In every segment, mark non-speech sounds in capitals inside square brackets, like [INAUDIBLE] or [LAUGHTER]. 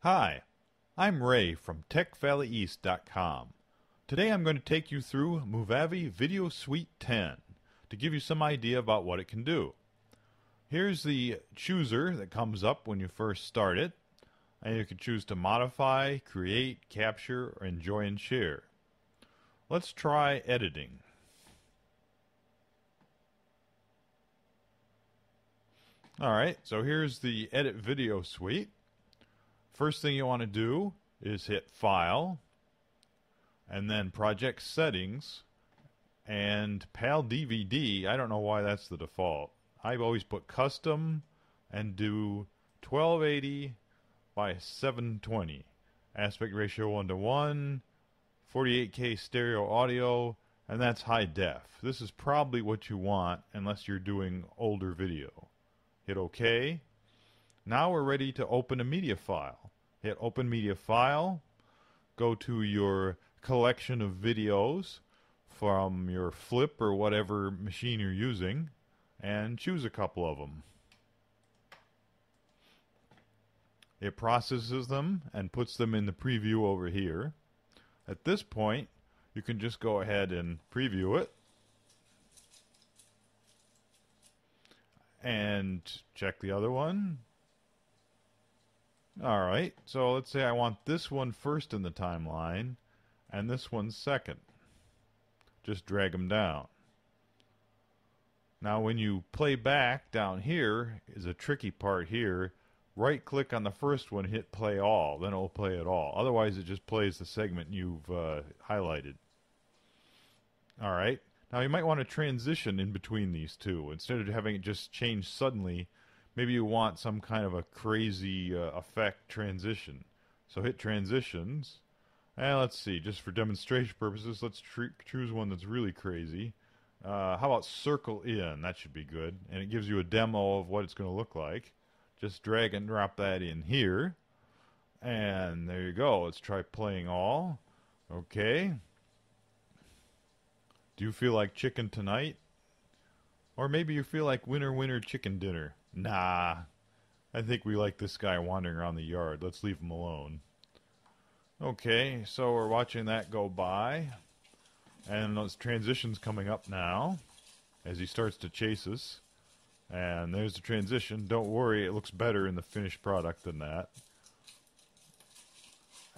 Hi, I'm Ray from TechValleyEast.com. Today I'm going to take you through Movavi Video Suite 10 to give you some idea about what it can do. Here's the chooser that comes up when you first start it, and you can choose to modify, create, capture, or enjoy and share. Let's try editing. Alright, so here's the Edit Video Suite. First thing you want to do is hit File, and then Project Settings, and PAL DVD. I don't know why that's the default. I've always put Custom and do 1280 by 720. Aspect ratio 1 to 1, 48K stereo audio, and that's high def. This is probably what you want unless you're doing older video. Hit OK. Now we're ready to open a media file. Hit Open Media File. Go to your collection of videos from your flip or whatever machine you're using and choose a couple of them. It processes them and puts them in the preview over here. At this point, you can just go ahead and preview it. And check the other one. Alright, so let's say I want this one first in the timeline and this one second. Just drag them down. Now when you play back down here is a tricky part here. Right click on the first one, hit play all, then it will play it all. Otherwise it just plays the segment you've uh, highlighted. Alright, now you might want to transition in between these two. Instead of having it just change suddenly, maybe you want some kind of a crazy uh, effect transition. So hit transitions. And let's see, just for demonstration purposes, let's choose one that's really crazy. Uh, how about circle in? That should be good. And it gives you a demo of what it's going to look like. Just drag and drop that in here. And there you go. Let's try playing all. Okay. Do you feel like chicken tonight? Or maybe you feel like winner winner chicken dinner. Nah. I think we like this guy wandering around the yard. Let's leave him alone. Okay, so we're watching that go by. And those transitions coming up now as he starts to chase us. And there's the transition. Don't worry, it looks better in the finished product than that.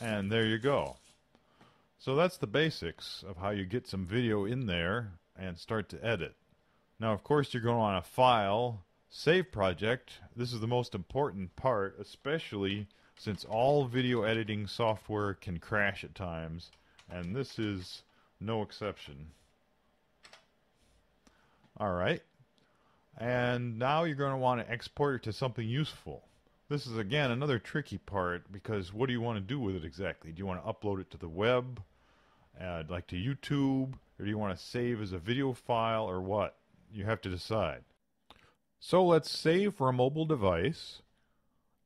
And there you go. So that's the basics of how you get some video in there and start to edit. Now, of course, you're going on a file, save project. This is the most important part, especially since all video editing software can crash at times. And this is no exception. Alright. And now you're going to want to export it to something useful. This is again another tricky part because what do you want to do with it exactly? Do you want to upload it to the web, uh, like to YouTube, or do you want to save as a video file, or what? You have to decide. So let's save for a mobile device,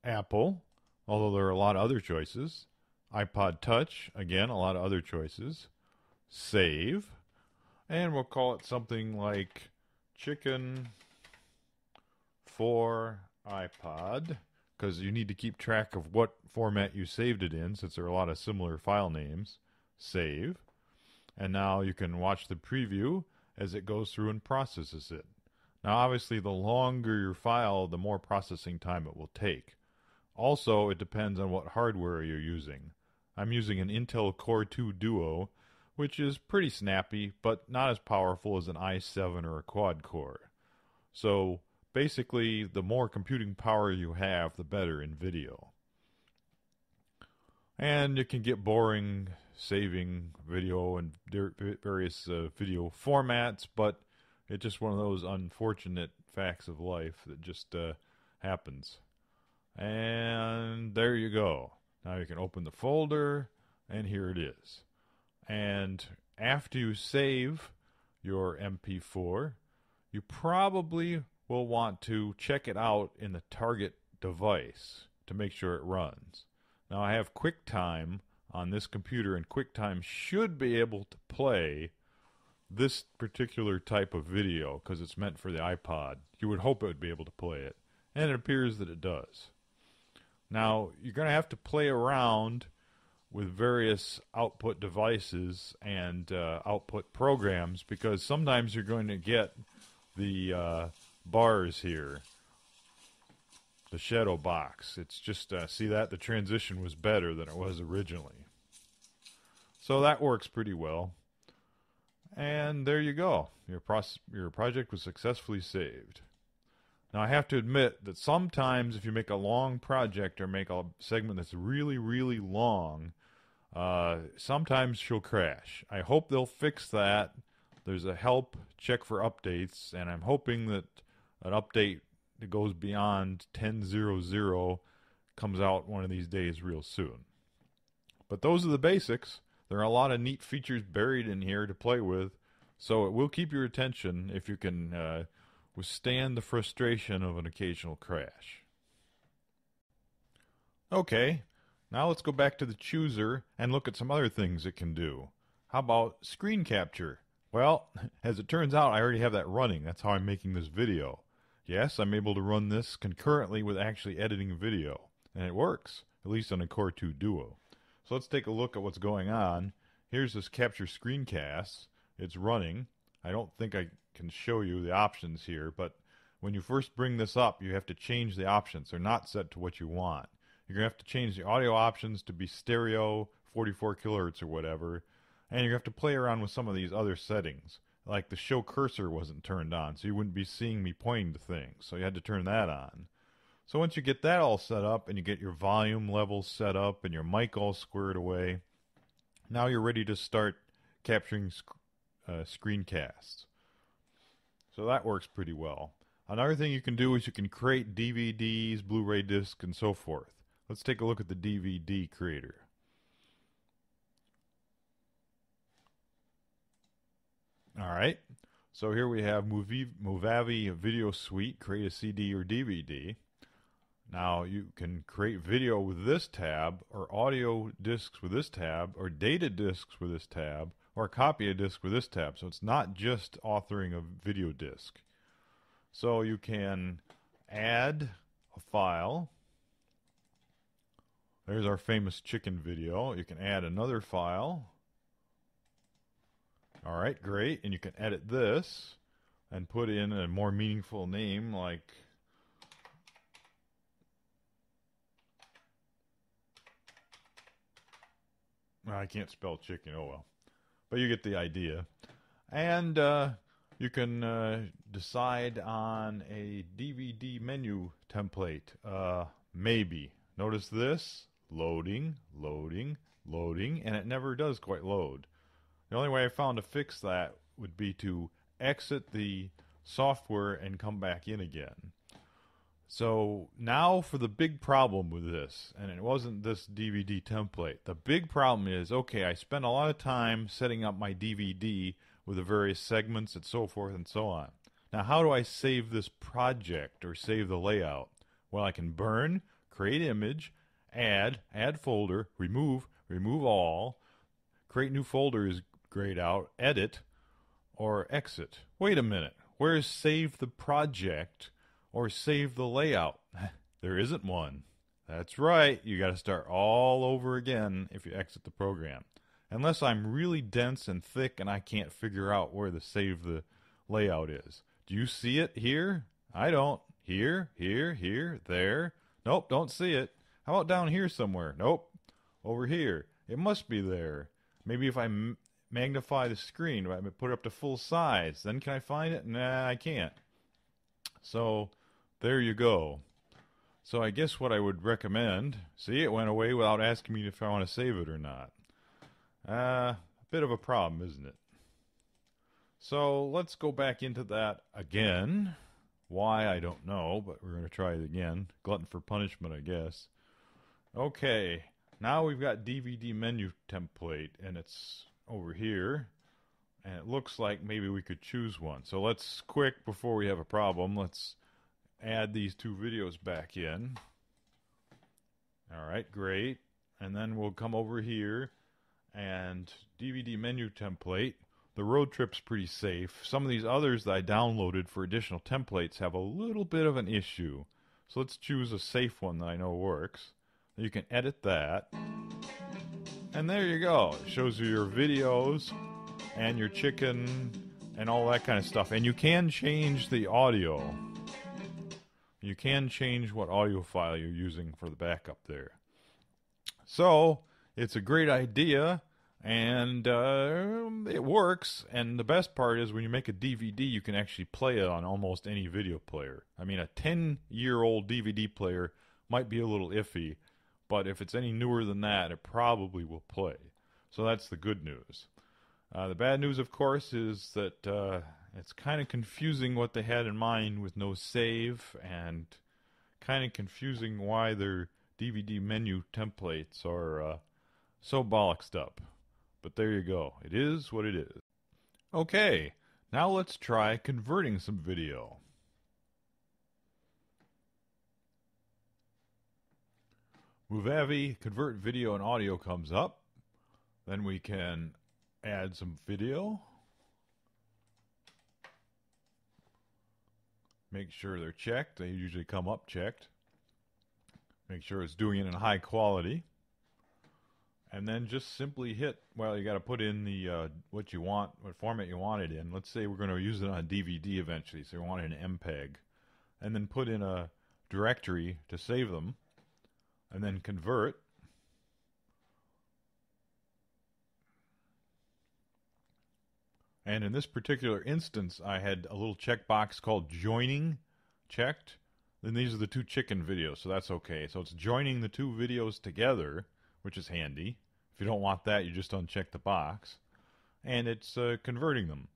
Apple, although there are a lot of other choices, iPod Touch, again, a lot of other choices save, and we'll call it something like chicken for iPod because you need to keep track of what format you saved it in since there are a lot of similar file names. Save. And now you can watch the preview as it goes through and processes it. Now, obviously, the longer your file, the more processing time it will take. Also, it depends on what hardware you're using. I'm using an Intel Core 2 Duo, which is pretty snappy, but not as powerful as an i7 or a quad core. So basically, the more computing power you have, the better in video. And it can get boring saving video and various uh, video formats, but it's just one of those unfortunate facts of life that just uh, happens. And there you go. Now you can open the folder, and here it is. And after you save your MP4, you probably will want to check it out in the target device to make sure it runs. Now I have QuickTime on this computer, and QuickTime should be able to play this particular type of video because it's meant for the iPod. You would hope it would be able to play it, and it appears that it does. Now, you're going to have to play around with various output devices and uh, output programs because sometimes you're going to get the uh, bars here, the shadow box. It's just, uh, see that? The transition was better than it was originally. So that works pretty well. And there you go. Your, your project was successfully saved. Now, I have to admit that sometimes if you make a long project or make a segment that's really, really long, uh, sometimes she'll crash. I hope they'll fix that. There's a help check for updates, and I'm hoping that an update that goes beyond 10.00 comes out one of these days real soon. But those are the basics. There are a lot of neat features buried in here to play with, so it will keep your attention if you can uh, withstand the frustration of an occasional crash. Okay, now let's go back to the chooser and look at some other things it can do. How about screen capture? Well, [LAUGHS] as it turns out, I already have that running. That's how I'm making this video. Yes, I'm able to run this concurrently with actually editing video, and it works, at least on a Core 2 Duo. So let's take a look at what's going on. Here's this capture screencast. It's running. I don't think I can show you the options here, but when you first bring this up, you have to change the options. They're not set to what you want. You're going to have to change the audio options to be stereo, 44 kilohertz or whatever, and you have to play around with some of these other settings. Like the show cursor wasn't turned on, so you wouldn't be seeing me pointing to things, so you had to turn that on. So once you get that all set up and you get your volume levels set up and your mic all squared away, now you're ready to start capturing sc- uh, screencasts. So that works pretty well. Another thing you can do is you can create DVDs, Blu-ray discs, and so forth. Let's take a look at the DVD creator. All right. So here we have Movavi Video Suite, create a CD or DVD. Now you can create video with this tab, or audio discs with this tab, or data discs with this tab, or copy a disc with this tab. So it's not just authoring a video disc. So you can add a file. There's our famous chicken video. You can add another file. All right, great. And you can edit this and put in a more meaningful name like I can't spell chicken. Oh well but you get the idea. And uh, you can uh, decide on a DVD menu template. Uh, maybe. Notice this loading, loading, loading, and it never does quite load. The only way I found to fix that would be to exit the software and come back in again. So now for the big problem with this, and it wasn't this DVD template. The big problem is okay, I spent a lot of time setting up my DVD with the various segments and so forth and so on. Now, how do I save this project or save the layout? Well, I can burn, create image, add, add folder, remove, remove all, create new folder is grayed out, edit, or exit. Wait a minute, where's save the project? Or save the layout. [LAUGHS] there isn't one. That's right, you got to start all over again if you exit the program. Unless I'm really dense and thick and I can't figure out where the save the layout is. Do you see it here? I don't. Here, here, here, there. Nope, don't see it. How about down here somewhere? Nope. Over here. It must be there. Maybe if I magnify the screen, if I put it up to full size, then can I find it? Nah, I can't. So there you go. So I guess what I would recommend, see it went away without asking me if I want to save it or not. Uh, a bit of a problem, isn't it? So let's go back into that again. Why, I don't know, but we're going to try it again. Glutton for punishment, I guess. Okay, now we've got DVD menu template, and it's over here. And it looks like maybe we could choose one. So let's, quick, before we have a problem, let's add these two videos back in. All right, great. And then we'll come over here and DVD menu template. The road trip's pretty safe. Some of these others that I downloaded for additional templates have a little bit of an issue. So let's choose a safe one that I know works. You can edit that. And there you go. It shows you your videos and your chicken and all that kind of stuff. And you can change the audio. You can change what audio file you're using for the backup there. So, it's a great idea and uh, it works. And the best part is when you make a DVD, you can actually play it on almost any video player. I mean, a 10 year old DVD player might be a little iffy, but if it's any newer than that, it probably will play. So that's the good news. Uh, the bad news, of course, is that uh, it's kind of confusing what they had in mind with no save, and kind of confusing why their DVD menu templates are uh, so bollocksed up. But there you go. It is what it is. Okay, now let's try converting some video. Movavi convert video and audio comes up. Then we can add some video. Make sure they're checked. They usually come up checked. Make sure it's doing it in high quality. And then just simply hit, well, you got to put in the uh, what you want, what format you want it in. Let's say we're going to use it on DVD eventually, so we want it in MPEG. And then put in a directory to save them. And then convert. And in this particular instance, I had a little checkbox called joining checked. Then these are the two chicken videos, so that's okay. So it's joining the two videos together, which is handy. If you don't want that, you just uncheck the box. And it's uh, converting them.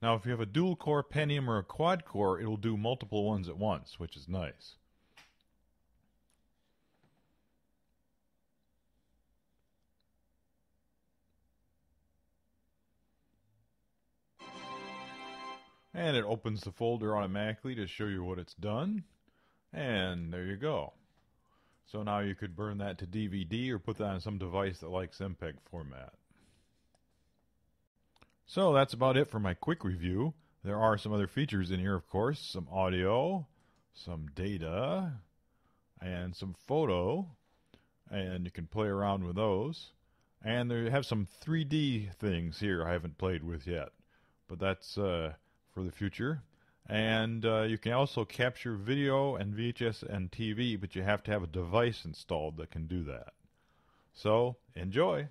Now, if you have a dual core Pentium or a quad core, it'll do multiple ones at once, which is nice. And it opens the folder automatically to show you what it's done. And there you go. So now you could burn that to DVD or put that on some device that likes MPEG format. So that's about it for my quick review. There are some other features in here, of course, some audio, some data, and some photo, and you can play around with those. And they have some 3D things here I haven't played with yet, but that's uh, for the future. And uh, you can also capture video and VHS and TV, but you have to have a device installed that can do that. So, enjoy!